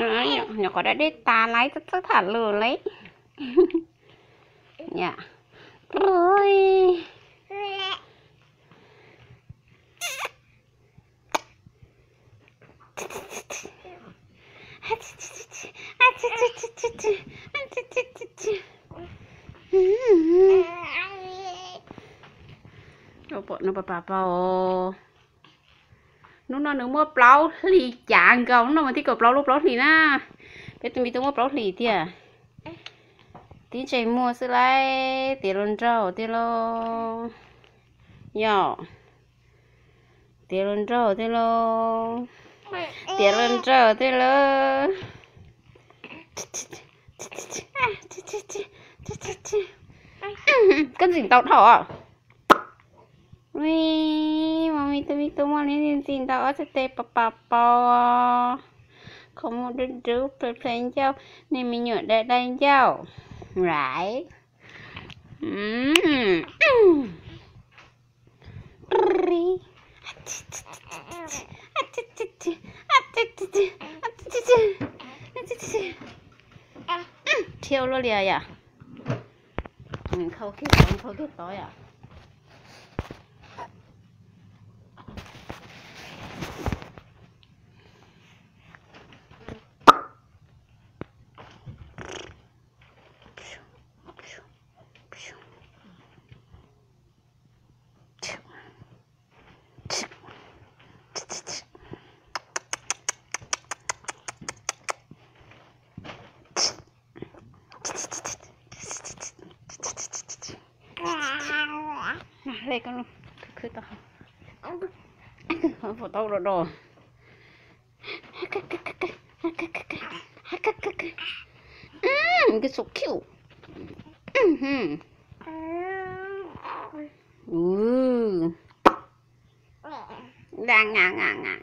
Đấy, nó có đã đi tà lấy rất rất thả lửa lấy Dạ Rồi Nó bọn nó bà bà bà nó nó nó mua plau lì chàng cầu nó mà thích cầu plau lúc plau lì na bây giờ mình tôi mua plau lì thì à. Tí chạy mua xí lại tiền luôn trâu tiền lo nhỏ. Tiền luôn trâu tiền lo tiền luôn trâu tiền lo con gì tao thỏ. Ui, mami tu lên tin đó ở tê bà bà bà không muốn đến trước phải phải cháu nên mình nhựa đây đây cháu right mm. thiêu luôn liền à mình khâu cái con khâu cái tối à về con luôn cứ to bỏ tao rồi đồ cái số cute ừ đang ngả ngả ngả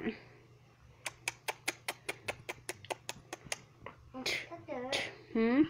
Hmm?